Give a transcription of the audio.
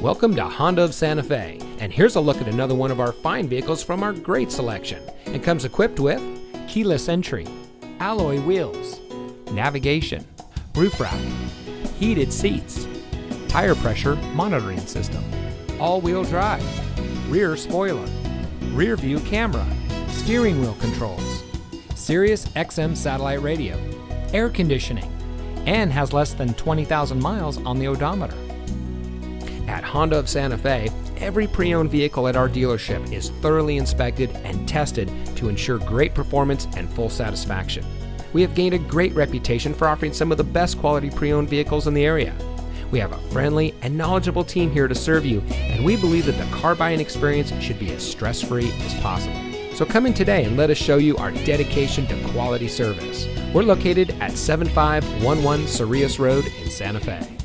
Welcome to Honda of Santa Fe, and here's a look at another one of our fine vehicles from our great selection. It comes equipped with keyless entry, alloy wheels, navigation, roof rack, heated seats, tire pressure monitoring system, all-wheel drive, rear spoiler, rear view camera, steering wheel controls, Sirius XM satellite radio, air conditioning, and has less than 20,000 miles on the odometer. At Honda of Santa Fe, every pre owned vehicle at our dealership is thoroughly inspected and tested to ensure great performance and full satisfaction. We have gained a great reputation for offering some of the best quality pre owned vehicles in the area. We have a friendly and knowledgeable team here to serve you, and we believe that the car buying experience should be as stress free as possible. So come in today and let us show you our dedication to quality service. We're located at 7511 Cerrillos Road in Santa Fe.